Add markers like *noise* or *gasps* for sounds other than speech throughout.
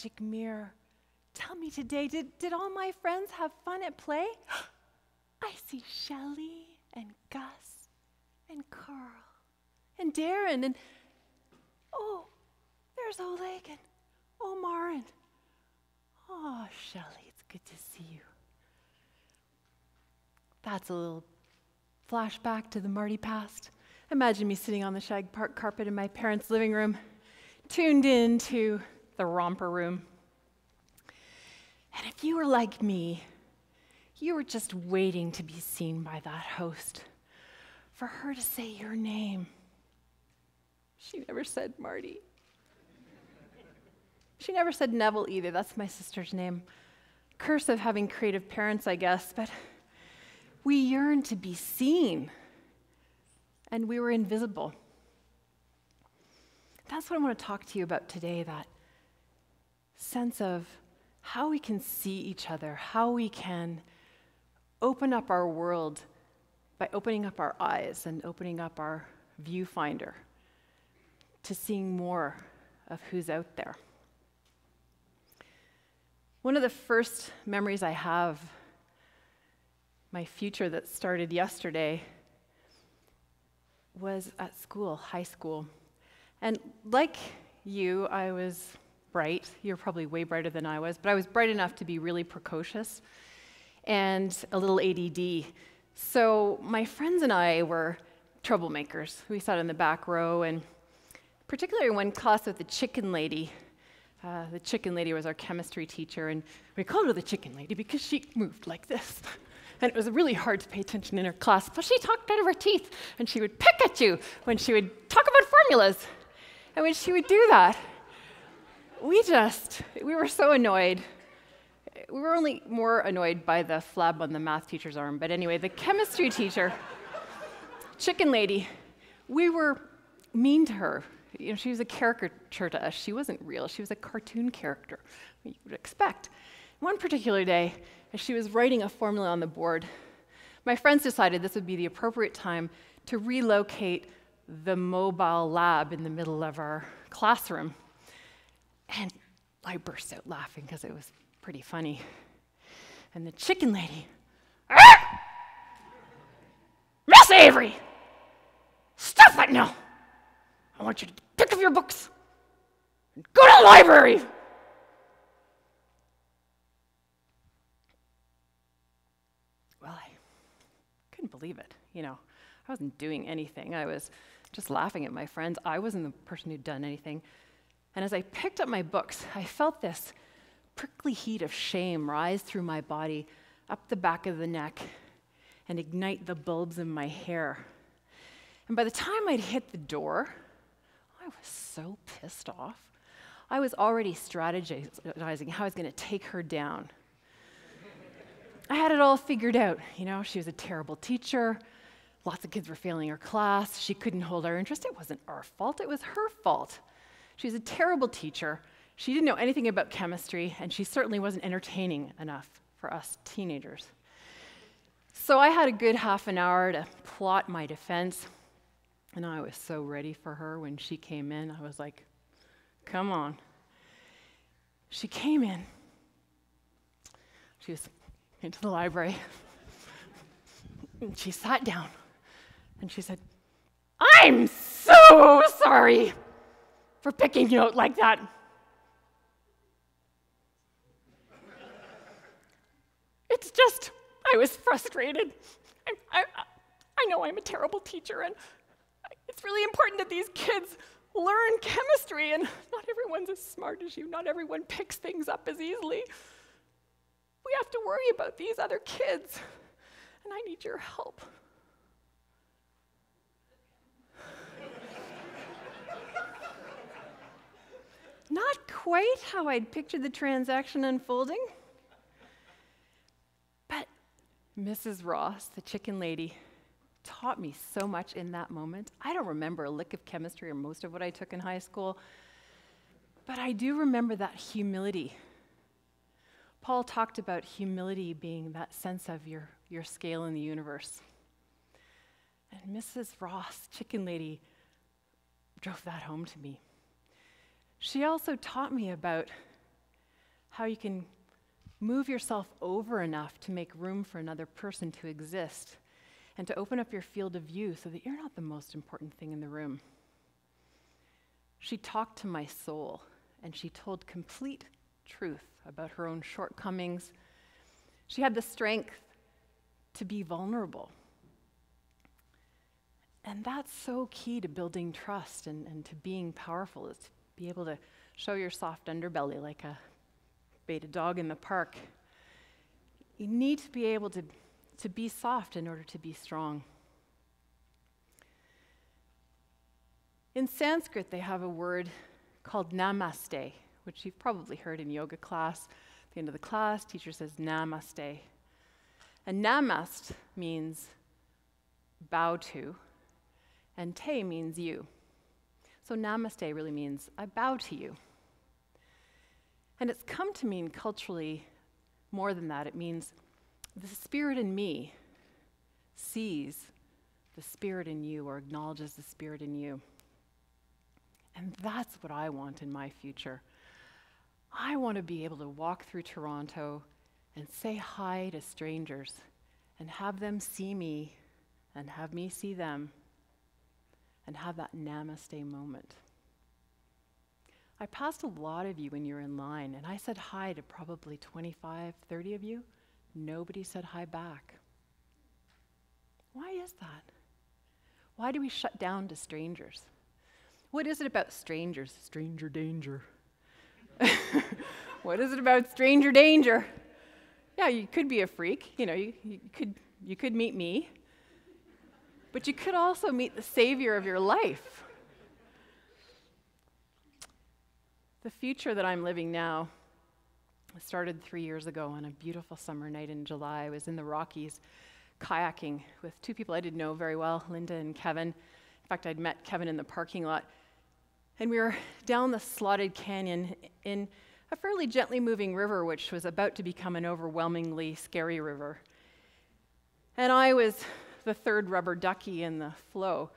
Magic mirror, tell me today, did, did all my friends have fun at play? *gasps* I see Shelley and Gus and Carl and Darren and oh, there's Oleg and Omar and oh, Shelley, it's good to see you. That's a little flashback to the Marty past. Imagine me sitting on the shag park carpet in my parents' living room, tuned in to the romper room. And if you were like me, you were just waiting to be seen by that host, for her to say your name. She never said Marty. She never said Neville either. That's my sister's name. Curse of having creative parents, I guess, but we yearned to be seen, and we were invisible. That's what I want to talk to you about today that sense of how we can see each other, how we can open up our world by opening up our eyes and opening up our viewfinder to seeing more of who's out there. One of the first memories I have my future that started yesterday was at school, high school. And like you, I was bright. You're probably way brighter than I was, but I was bright enough to be really precocious and a little ADD. So my friends and I were troublemakers. We sat in the back row, and particularly one class with the chicken lady. Uh, the chicken lady was our chemistry teacher, and we called her the chicken lady because she moved like this. *laughs* and it was really hard to pay attention in her class. But she talked out of her teeth, and she would pick at you when she would talk about formulas. And when she would do that, we just, we were so annoyed. We were only more annoyed by the flab on the math teacher's arm. But anyway, the chemistry teacher, chicken lady, we were mean to her. You know, she was a caricature to us. She wasn't real. She was a cartoon character, you would expect. One particular day, as she was writing a formula on the board, my friends decided this would be the appropriate time to relocate the mobile lab in the middle of our classroom. And I burst out laughing because it was pretty funny. And the chicken lady! Miss Avery, stop it now. I want you to pick up your books and go to the library. Well, I couldn't believe it. You know, I wasn't doing anything. I was just laughing at my friends. I wasn't the person who'd done anything. And as I picked up my books, I felt this prickly heat of shame rise through my body, up the back of the neck, and ignite the bulbs in my hair. And by the time I'd hit the door, I was so pissed off. I was already strategizing how I was going to take her down. I had it all figured out. You know, she was a terrible teacher. Lots of kids were failing her class. She couldn't hold our interest. It wasn't our fault, it was her fault. She was a terrible teacher. She didn't know anything about chemistry, and she certainly wasn't entertaining enough for us teenagers. So I had a good half an hour to plot my defense, and I was so ready for her when she came in. I was like, come on. She came in. She was into the library. and she sat down and she said, I'm so sorry for picking you out like that. It's just, I was frustrated. I, I, I know I'm a terrible teacher, and it's really important that these kids learn chemistry, and not everyone's as smart as you. Not everyone picks things up as easily. We have to worry about these other kids, and I need your help. Not quite how I'd pictured the transaction unfolding. But Mrs. Ross, the chicken lady, taught me so much in that moment. I don't remember a lick of chemistry or most of what I took in high school, but I do remember that humility Paul talked about humility being that sense of your, your scale in the universe. And Mrs. Ross, chicken lady, drove that home to me. She also taught me about how you can move yourself over enough to make room for another person to exist and to open up your field of view so that you're not the most important thing in the room. She talked to my soul and she told complete truth about her own shortcomings. She had the strength to be vulnerable. And that's so key to building trust and, and to being powerful, is to be able to show your soft underbelly like a beta dog in the park. You need to be able to, to be soft in order to be strong. In Sanskrit, they have a word called namaste, which you've probably heard in yoga class. At the end of the class, teacher says namaste. And namast means bow to, and te means you. So namaste really means I bow to you. And it's come to mean culturally more than that. It means the spirit in me sees the spirit in you or acknowledges the spirit in you. And that's what I want in my future. I want to be able to walk through Toronto and say hi to strangers and have them see me and have me see them and have that namaste moment. I passed a lot of you when you were in line, and I said hi to probably 25, 30 of you. Nobody said hi back. Why is that? Why do we shut down to strangers? What is it about strangers? Stranger danger. *laughs* what is it about stranger danger? Yeah, you could be a freak. You know, you, you, could, you could meet me. But you could also meet the Savior of your life. The future that I'm living now started three years ago on a beautiful summer night in July. I was in the Rockies kayaking with two people I didn't know very well, Linda and Kevin. In fact, I'd met Kevin in the parking lot. And we were down the slotted canyon in a fairly gently moving river, which was about to become an overwhelmingly scary river. And I was the third rubber ducky in the flow.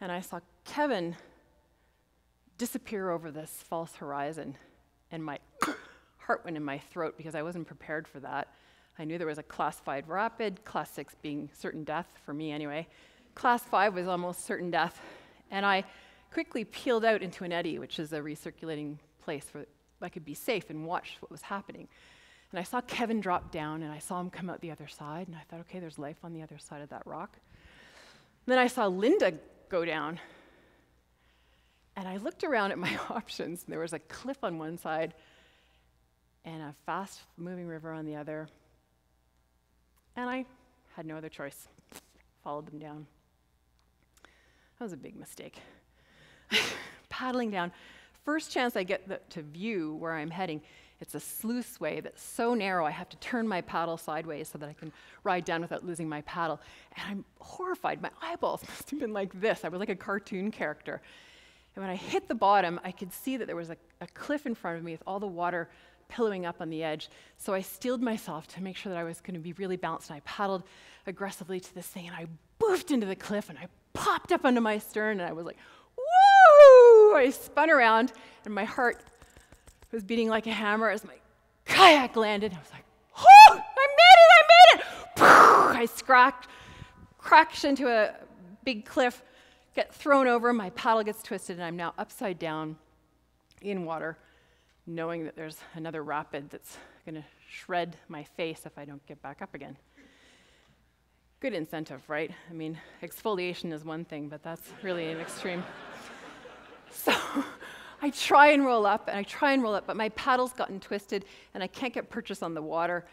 And I saw Kevin disappear over this false horizon. And my *coughs* heart went in my throat because I wasn't prepared for that. I knew there was a class five rapid, class six being certain death for me anyway. Class five was almost certain death. And I quickly peeled out into an eddy, which is a recirculating place where I could be safe and watch what was happening. And I saw Kevin drop down, and I saw him come out the other side, and I thought, okay, there's life on the other side of that rock. And then I saw Linda go down, and I looked around at my *laughs* options. And there was a cliff on one side and a fast moving river on the other. And I had no other choice. Followed them down. That was a big mistake. *laughs* paddling down. First chance I get the, to view where I'm heading, it's a sluice way that's so narrow I have to turn my paddle sideways so that I can ride down without losing my paddle. And I'm horrified. My eyeballs *laughs* must have been like this. I was like a cartoon character. And when I hit the bottom, I could see that there was a, a cliff in front of me with all the water pillowing up on the edge. So I steeled myself to make sure that I was going to be really balanced. And I paddled aggressively to this thing, and I boofed into the cliff, and I popped up onto my stern, and I was like, I spun around, and my heart was beating like a hammer as my kayak landed. I was like, oh, I made it, I made it. I scracked, crashed into a big cliff, get thrown over, my paddle gets twisted, and I'm now upside down in water, knowing that there's another rapid that's going to shred my face if I don't get back up again. Good incentive, right? I mean, exfoliation is one thing, but that's really an extreme. *laughs* So I try and roll up, and I try and roll up, but my paddle's gotten twisted, and I can't get purchase on the water.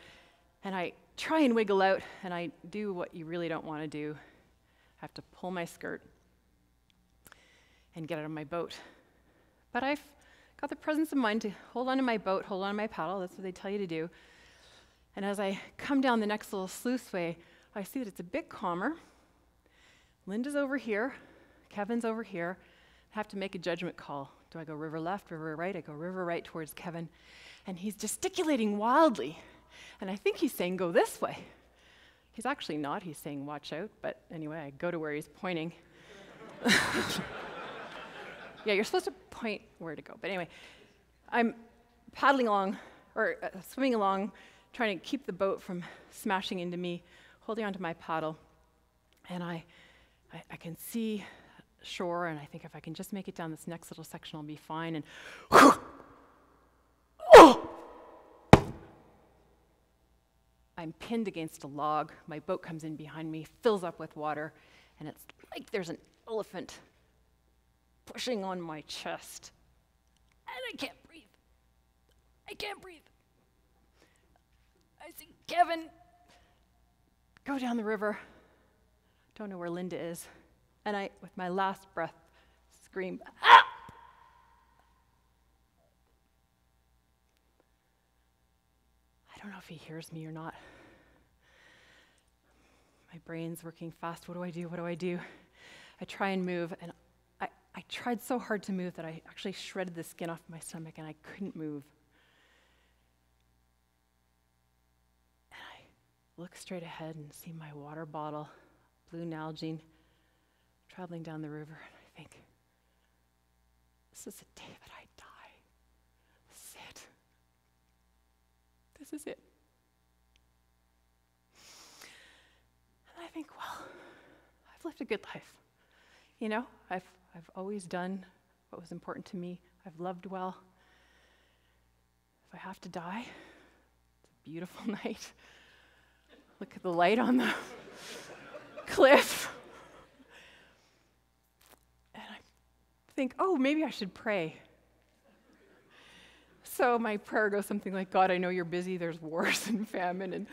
And I try and wiggle out, and I do what you really don't want to do. I have to pull my skirt and get out of my boat. But I've got the presence of mind to hold on to my boat, hold on to my paddle. That's what they tell you to do. And as I come down the next little sluice way, I see that it's a bit calmer. Linda's over here, Kevin's over here, I have to make a judgment call. Do I go river left, river right? I go river right towards Kevin. And he's gesticulating wildly. And I think he's saying, go this way. He's actually not. He's saying, Watch out. But anyway, I go to where he's pointing. *laughs* yeah, you're supposed to point where to go. But anyway, I'm paddling along, or uh, swimming along, trying to keep the boat from smashing into me, holding onto my paddle. And I, I, I can see shore, and I think if I can just make it down this next little section, I'll be fine. And *gasps* I'm pinned against a log. My boat comes in behind me, fills up with water, and it's like there's an elephant pushing on my chest. And I can't breathe. I can't breathe. I see Kevin go down the river. Don't know where Linda is. And I, with my last breath, scream, ah! I don't know if he hears me or not. My brain's working fast. What do I do? What do I do? I try and move, and I, I tried so hard to move that I actually shredded the skin off my stomach and I couldn't move. And I look straight ahead and see my water bottle, blue Nalgene, traveling down the river, and I think, this is the day that I die. This is it. This is it. And I think, well, I've lived a good life. You know, I've, I've always done what was important to me. I've loved well. If I have to die, it's a beautiful *laughs* night. Look at the light on the *laughs* cliff. Think, oh, maybe I should pray. So my prayer goes something like, God, I know you're busy, there's wars and famine, and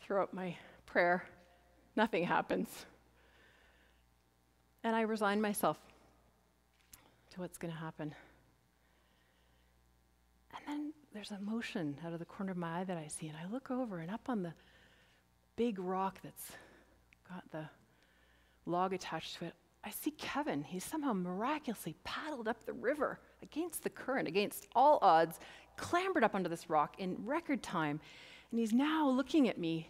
throw up my prayer. Nothing happens. And I resign myself to what's going to happen. And then there's a motion out of the corner of my eye that I see, and I look over, and up on the big rock that's got the log attached to it, I see Kevin. He's somehow miraculously paddled up the river against the current, against all odds, clambered up onto this rock in record time. And he's now looking at me.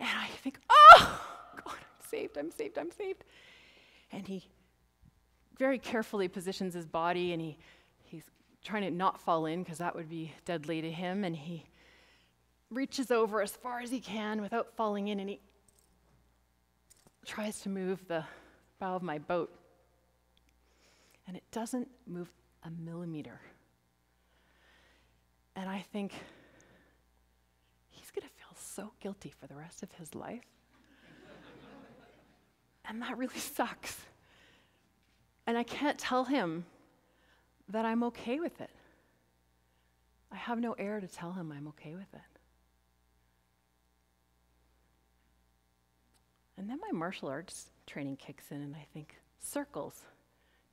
And I think, oh, God, I'm saved, I'm saved, I'm saved. And he very carefully positions his body and he, he's trying to not fall in because that would be deadly to him. And he reaches over as far as he can without falling in and he tries to move the bow of my boat, and it doesn't move a millimeter. And I think he's going to feel so guilty for the rest of his life. *laughs* and that really sucks. And I can't tell him that I'm okay with it. I have no air to tell him I'm okay with it. And then my martial arts training kicks in, and I think, circles,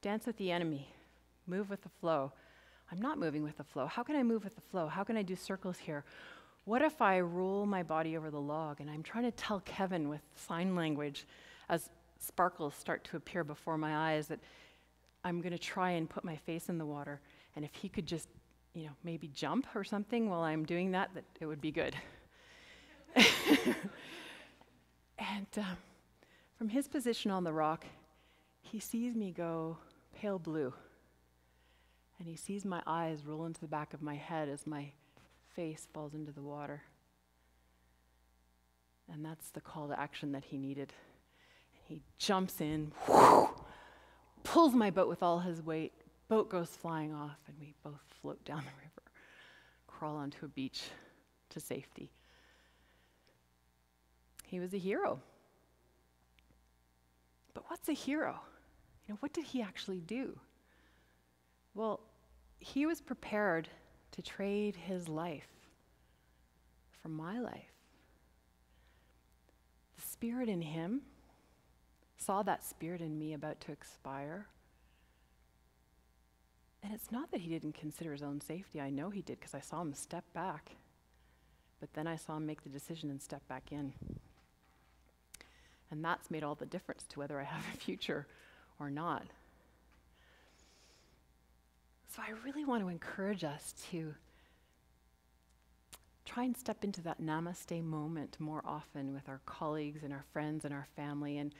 dance with the enemy, move with the flow. I'm not moving with the flow. How can I move with the flow? How can I do circles here? What if I roll my body over the log? And I'm trying to tell Kevin with sign language as sparkles start to appear before my eyes that I'm going to try and put my face in the water. And if he could just, you know, maybe jump or something while I'm doing that, that it would be good. *laughs* And um, from his position on the rock, he sees me go pale blue. And he sees my eyes roll into the back of my head as my face falls into the water. And that's the call to action that he needed. And he jumps in, whoosh, pulls my boat with all his weight. Boat goes flying off, and we both float down the river, crawl onto a beach to safety. He was a hero. But what's a hero? You know, what did he actually do? Well, he was prepared to trade his life for my life. The spirit in him saw that spirit in me about to expire. And it's not that he didn't consider his own safety. I know he did because I saw him step back. But then I saw him make the decision and step back in. And that's made all the difference to whether I have a future or not. So I really want to encourage us to try and step into that namaste moment more often with our colleagues and our friends and our family. And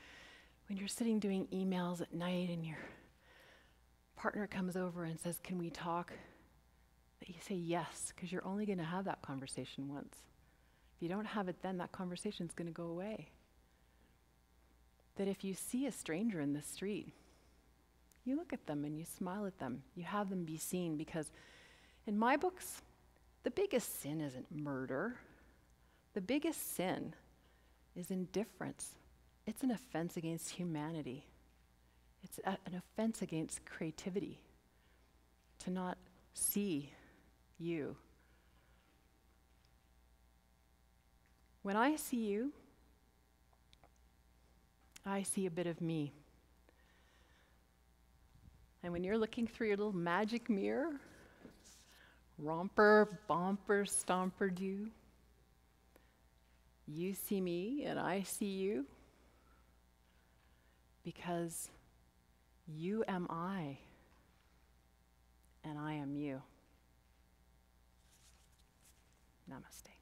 when you're sitting doing emails at night and your partner comes over and says, Can we talk? That you say yes, because you're only going to have that conversation once. If you don't have it then, that conversation is going to go away. That if you see a stranger in the street, you look at them and you smile at them. You have them be seen because in my books, the biggest sin isn't murder. The biggest sin is indifference. It's an offense against humanity. It's a, an offense against creativity to not see you. When I see you, I see a bit of me. And when you're looking through your little magic mirror, romper, bomper, stomper do, you see me and I see you because you am I and I am you. Namaste.